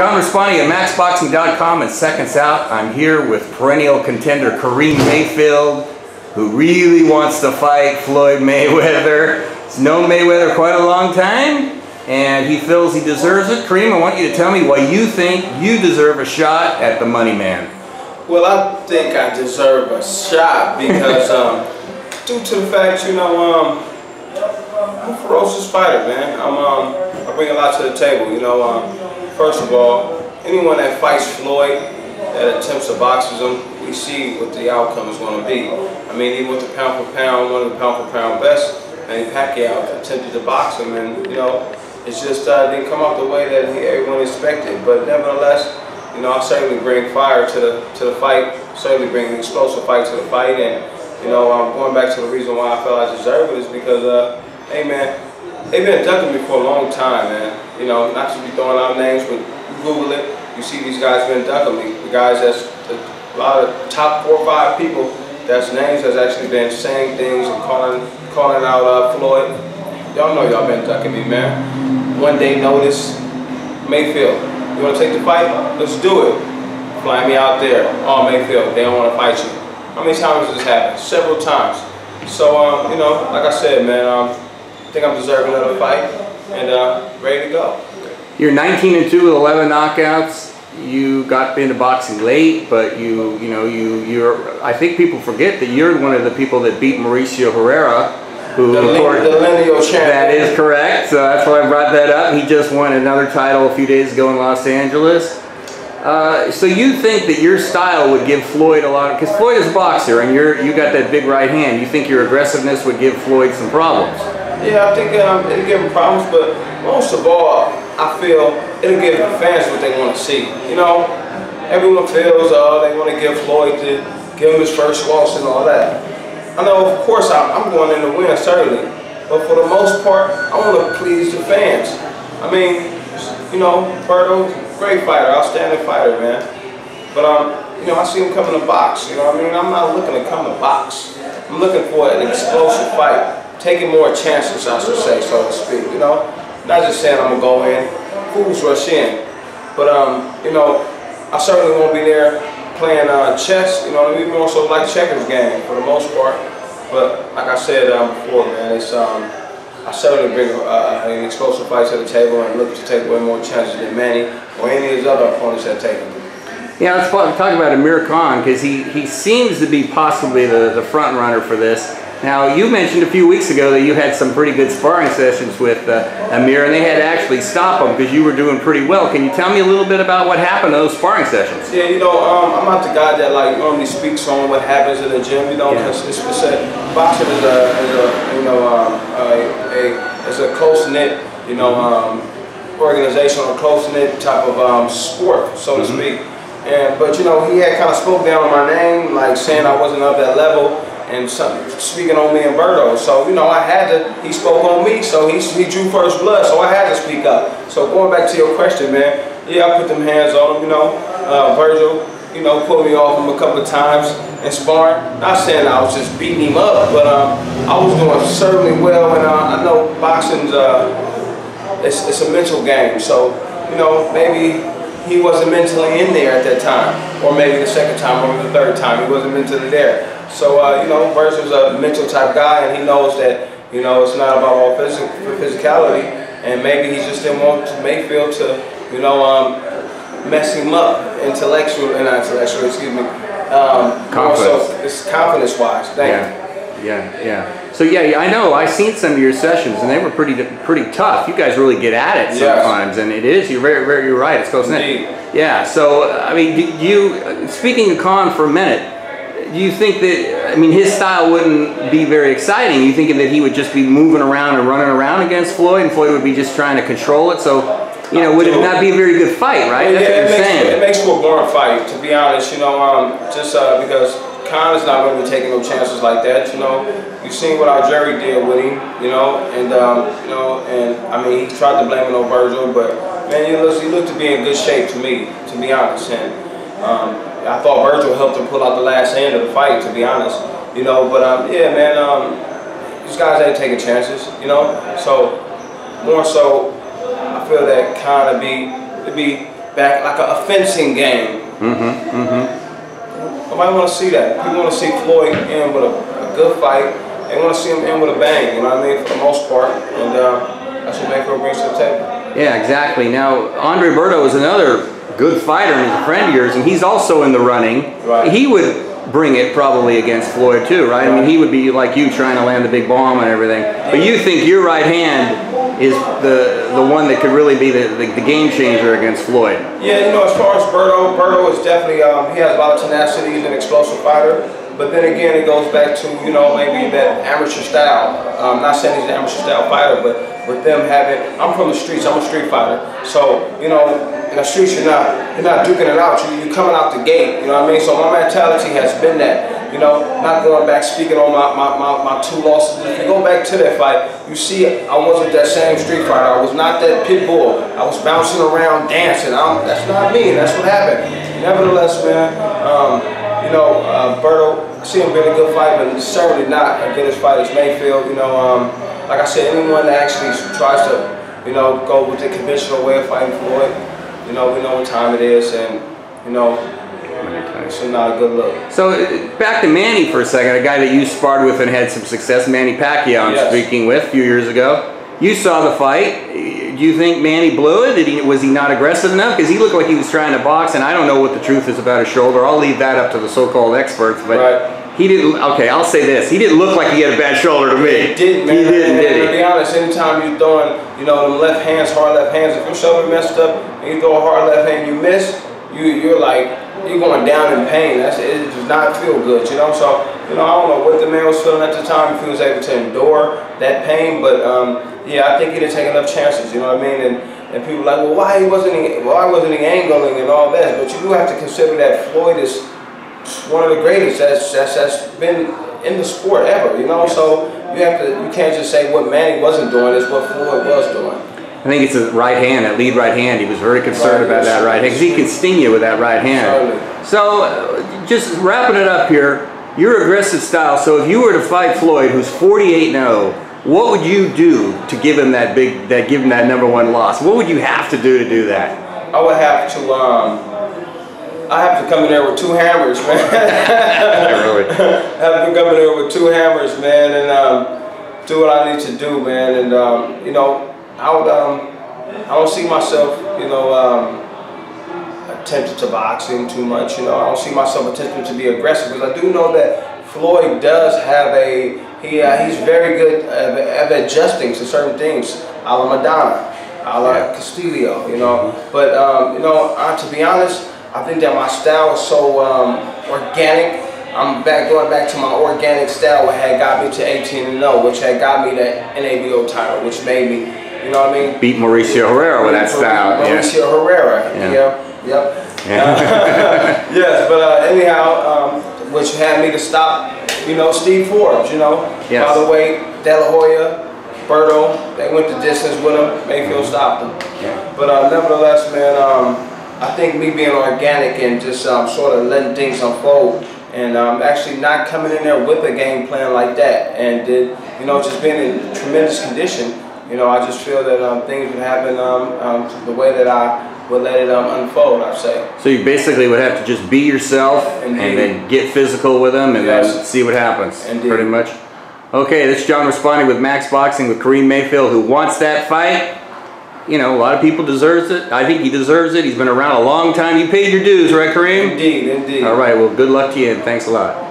John Raspani of MaxBoxing.com and Seconds Out. I'm here with perennial contender Karim Mayfield, who really wants to fight Floyd Mayweather. He's known Mayweather quite a long time, and he feels he deserves it. Karim, I want you to tell me why you think you deserve a shot at the Money Man. Well, I think I deserve a shot because um, due to the fact, you know, um, I'm a ferocious fighter, man. I'm, um, I bring a lot to the table. You know, um, first of all, anyone that fights Floyd, that attempts to box him, we see what the outcome is going to be. I mean, even with the pound for pound, one of the pound for pound best, Manny Pacquiao attempted to box him, and you know, it's just uh, didn't come out the way that he, everyone expected. But nevertheless, you know, I certainly bring fire to the to the fight. Certainly bring an explosive fight to the fight, and you know, I'm going back to the reason why I felt I deserve it is because. Uh, hey man, they've been ducking me for a long time, man. You know, not to be throwing out names, but you Google it, you see these guys been ducking me. The guys that's a lot of top four or five people that's names has actually been saying things and calling calling out uh, Floyd. Y'all know y'all been ducking me, man. One day notice, Mayfield, you want to take the fight? Let's do it. Fly me out there. Oh, Mayfield, they don't want to fight you. How many times has this happened? Several times. So, um, you know, like I said, man, um, I think I'm deserving of a fight and uh, ready to go. You're 19 and 2 with 11 knockouts. You got into boxing late, but you, you know, you, you're. I think people forget that you're one of the people that beat Mauricio Herrera, who the, course, the lineal champion. That is correct. So that's why I brought that up. He just won another title a few days ago in Los Angeles. Uh, so you think that your style would give Floyd a lot of, because Floyd is a boxer and you're you got that big right hand. You think your aggressiveness would give Floyd some problems? Yeah, I think um, it'll give him problems, but most of all, I feel it'll give the fans what they want to see. You know, everyone feels, oh, they want to give Floyd to give him his first loss and all that. I know, of course, I'm going in to win, certainly. But for the most part, I want to please the fans. I mean, you know, Berto, great fighter, outstanding fighter, man. But, um, you know, I see him coming to box. You know what I mean? I'm not looking to come to box. I'm looking for an explosive fight taking more chances, I should say, so to speak. You know, not just saying I'm gonna go in, fools rush in, but um, you know, I certainly won't be there playing uh, chess. You know, we more so like checkers game for the most part. But like I said um, before, man, it's um, I certainly bring uh, an explosive fight to the table and look to take way more chances than Manny or any of his other opponents have taken. Yeah, let's talk about Amir Khan because he, he seems to be possibly the, the front runner for this. Now, you mentioned a few weeks ago that you had some pretty good sparring sessions with uh, Amir, and they had to actually stop him because you were doing pretty well. Can you tell me a little bit about what happened in those sparring sessions? Yeah, you know, um, I'm not the guy that like normally speaks on what happens in the gym. You know, because yeah. it's, it's a, boxing is a, is a you know um, a, a it's a close knit you know um, organization or close knit type of um, sport, so mm -hmm. to mm-hmm. speak. And but you know, he had kind of spoke down on my name, like saying I wasn't of that level and speaking on me and Berto. So, you know, I had to, he spoke on me, so he, he drew first blood, so I had to speak up. So going back to your question, man, yeah, I put them hands on him, you know. Uh, Virgil, you know, pulled me off him a couple of times and sparring. Not saying I was just beating him up, but um, I was doing certainly well, and uh, I know boxing's, uh, it's, it's a mental game, so, you know, maybe he wasn't mentally in there at that time, or maybe the second time or the third time, he wasn't mentally there. So, uh, you know, Versus a mental type guy, and he knows that, you know, it's not about all physic physicality, and maybe he just didn't want Mayfield to, you know, um, mess him up intellectual, and not intellectual, excuse me. Um, confidence. So it's confidence-wise. Thank yeah. you. Yeah, yeah. So yeah, I know. I've seen some of your sessions, and they were pretty pretty tough. You guys really get at it sometimes, yes. and it is. You're very, very. You're right. It's close. Yeah. So I mean, you speaking of Khan for a minute you think that, I mean, his style wouldn't be very exciting? You thinking that he would just be moving around and running around against Floyd and Floyd would be just trying to control it? So, you know, would it not be a very good fight, right? That's yeah, what you're it saying. Makes, it makes for a boring fight, to be honest, you know, um, just uh, because Khan is not going to be taking no chances like that, you know. You've seen what our Jerry did with him, you know, and, um, you know, and, I mean, he tried to blame it on Virgil, but, man, he looks, he looked to be in good shape to me, to be honest, and, um, I thought Virgil helped him pull out the last hand of the fight, to be honest. You know, but um, yeah, man, um, these guys ain't taking chances, you know. So more so, I feel that kind of be it'd be back like a, fencing game. Mm-hmm. Mm-hmm. Nobody want to see that. People want to see Floyd in with a, a, good fight. They want to see him in with a bang. You know what I mean? For the most part, and uh, that's what Mayfield brings to the table. Yeah, exactly. Now Andre Berto is another good fighter and he's a friend of yours, and he's also in the running. Right. He would bring it probably against Floyd too, right? I mean, he would be like you trying to land the big bomb and everything. But you think your right hand is the the one that could really be the, the, the game changer against Floyd? Yeah, you know, as far as Berto, Berto is definitely, um, he has a lot of tenacity, he's an explosive fighter. But then again, it goes back to, you know, maybe that amateur style. Um, not saying he's an amateur style fighter, but with them having, I'm from the streets, I'm a street fighter. So, you know, in the streets, you're not you're not duking it out. You, you're coming out the gate. You know what I mean? So my mentality has been that. You know, not going back speaking on my, my, my, my two losses. If you go back to that fight, you see I wasn't that same street fighter. I was not that pit bull. I was bouncing around dancing. I'm, that's not me. That's what happened. Nevertheless, man, um, you know, uh, Berto, I see him a good fight, but certainly not a good as fight as Mayfield. You know, um, like I said, anyone that actually tries to, you know, go with the conventional way of fighting Floyd, you know, we know what time it is, and you know, it's not a good look. So uh, back to Manny for a second, a guy that you sparred with and had some success, Manny Pacquiao, I'm yes. speaking with a few years ago. You saw the fight. Do you think Manny blew it? Did he, was he not aggressive enough? Because he looked like he was trying to box, and I don't know what the truth is about his shoulder. I'll leave that up to the so-called experts. But right. He didn't. Okay, I'll say this: he didn't look like he had a bad shoulder to me. He didn't. Man. He didn't. Did he? To be honest, anytime you're throwing, you know, them left hands, hard left hands, if your shoulder messed up and you throw a hard left hand, you miss. You you're like you're going down in pain. That's it. Does not feel good. You know. So you know, I don't know what the man was feeling at the time. If he was able to endure that pain, but um, yeah, I think he didn't take enough chances. You know what I mean? And and people are like, well, why he wasn't he, why wasn't he angling and all that? But you do have to consider that Floyd is one of the greatest that's that's, that's been in the sport ever. You know, so you have to you can't just say what Manny wasn't doing is what Floyd was doing. I think it's a right hand, that lead right hand. He was very concerned right, about that right hand because he can sting you with that right hand. Certainly. So, just wrapping it up here, your aggressive style. So, if you were to fight Floyd, who's 48 0, what would you do to give him that big, that give him that number one loss? What would you have to do to do that? I would have to, um, I have to come in there with two hammers, man. really? I have to come in there with two hammers, man, and um, do what I need to do, man. And um, you know, I would, um, I don't see myself, you know, um, attempting to boxing too much. You know, I don't see myself attempting to be aggressive because I do know that Floyd does have a, he, uh, he's very good at, at, adjusting to certain things, a la Maidana, a la yeah. Castillo, you know. But, um, you know, uh, to be honest, I think that my style is so um, organic. I'm back going back to my organic style, what had got me to 18 and 0, which had got me the NABO title, which made me, you know what I mean? Beat Mauricio Herrera with that style. Mauricio yeah. Herrera, yeah. yeah. Yep. Yeah. yes, but uh, anyhow, um, which had me to stop, you know, Steve Forbes, you know. Yes. By the way, De La Hoya, Berto, they went the distance with him. Mayfield stopped him. Yeah. But uh, nevertheless, man, um, I think me being organic and just um, sort of letting things unfold and um, actually not coming in there with a game plan like that and did, you know, just being in tremendous condition, you know, I just feel that um, things would happen um, um, the way that I would let it um, unfold, I'd say. So you basically would have to just be yourself Indeed. and then get physical with them and Yes. then see what happens. Indeed. Pretty much. Okay, this is John responding with Max Boxing with Karim Mayfield who wants that fight. You know, a lot of people deserves it. I think he deserves it. He's been around a long time. You paid your dues, right, Karim? Indeed, indeed. All right, well, good luck to you and thanks a lot.